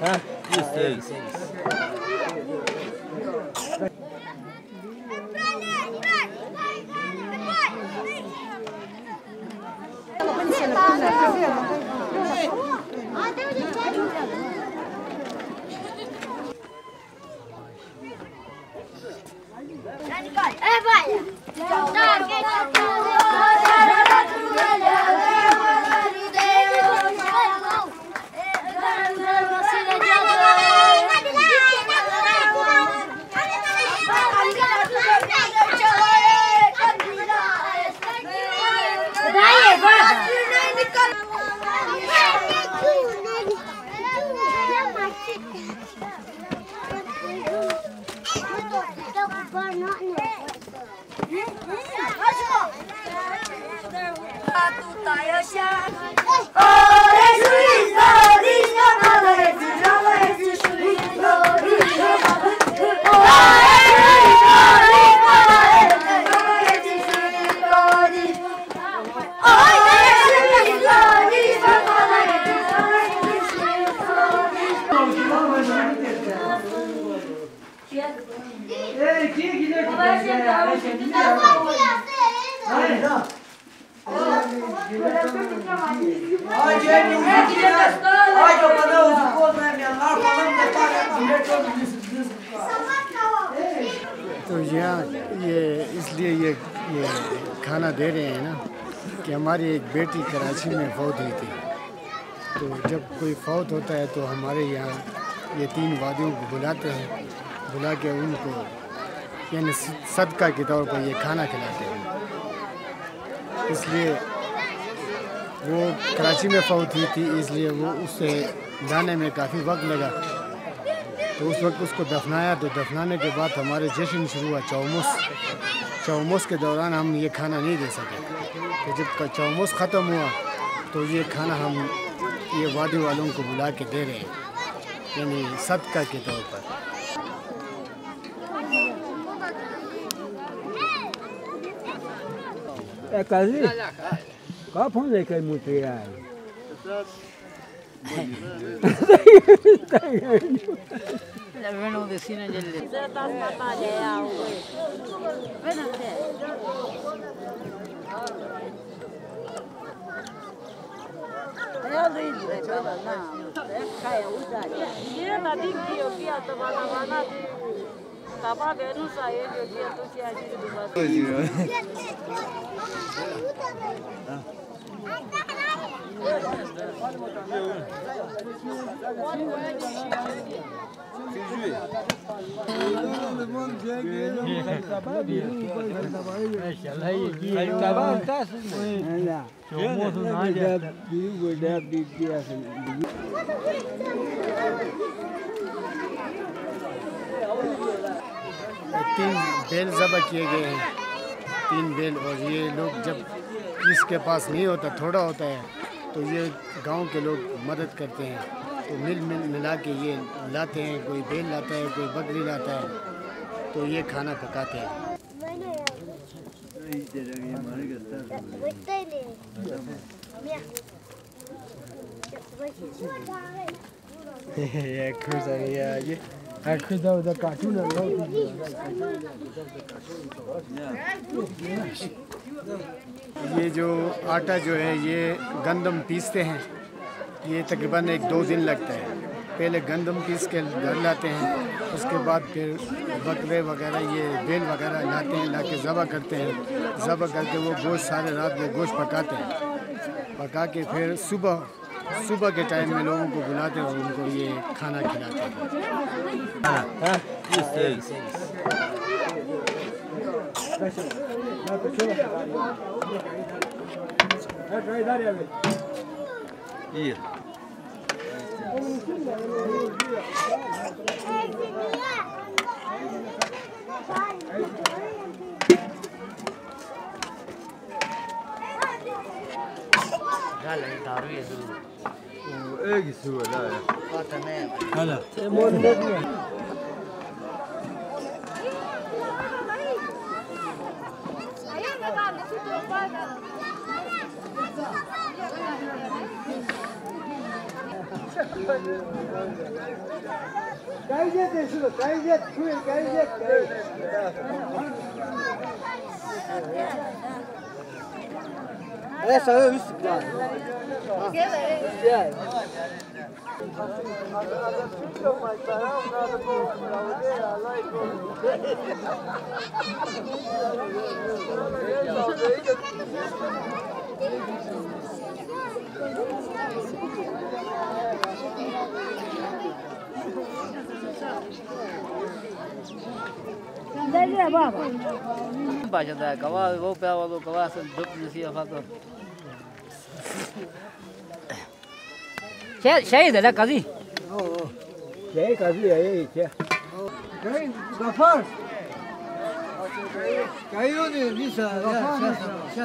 嗯好的好 Batu tayo siya. Oh, Jesus! تو یہاں یہ اس لیے یہ یہ کھانا دے رہے ہیں نا کہ ہماری ایک بیٹی کراچی میں فوت ہوئی تھی تو جب کوئی فوت ہوتا ہے تو ہمارے یہاں یہ تین وادیوں کو بلاتے ہیں بلا کے ان کو یعنی صدقہ کے طور پر یہ کھانا کھلاتے ہیں۔ اس لیے وہ کراچی میں فوت ہوئی تھی، اس لیے وہ اس سے لانے میں کافی وقت لگا۔ تو اس وقت اس کو دفنایا۔ تو دفنانے کے بعد ہمارے جشن شروع ہوا چومس چومس کے دوران ہم یہ کھانا نہیں دے سکے۔ تو جب چومس ختم ہوا، تو یہ کھانا ہم یہ وادی والوں کو بلا کے دے رہے ہیں یعنی صدقہ کے طور پر۔ É casinha? Qual foi onde é Acaba vendo sair aí o dia do dia a dia Olha Thank you. تین بیل ذبح کیے گئے ہیں۔ تین بیل، اور یہ لوگ جب جس کے پاس نہیں ہوتا، تھوڑا ہوتا ہے، تو یہ گاؤں کے لوگ مدد کرتے ہیں۔ تو مل مل ملا کے یہ لاتے ہیں، کوئی بیل لاتا ہے، کوئی بکری لاتا ہے، تو یہ کھانا پکاتے ہیں۔ یہ یہ جو آٹا جو ہے، یہ گندم پیستے ہیں۔ یہ تقریباً ایک دو دن لگتا ہے پہلے گندم پیس کے گھر لاتے ہیں، اس کے بعد پھر بکرے وغیرہ، یہ بیل وغیرہ لاتے ہیں، لا کے ذبح کرتے ہیں۔ ذبح کر کے وہ گوشت سارے رات میں گوشت پکاتے ہیں۔ پکا کے پھر صبح صبح کے ٹائم میں لوگوں کو بلاتے اور ان کو یہ کھانا کھلاتے ہیں۔ هلا الدارية اجلس هو لا اه تمام هلا 大絶ですよ大絶食え大絶大絶 哎，稍微有时间。Başında kava ને બાબા પાછા કવા બહુ પેવાલો કવા છે ધૂપ નથી અપાતો છે છે દાદા કાઝી છે કાઝી એ છે ગફર કયો ને વિસા ગફર છે છે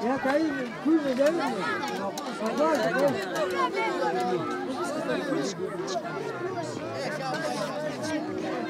Ya kayıp kuyruğu değil mi? Sabah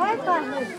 Ай, пожалуйста.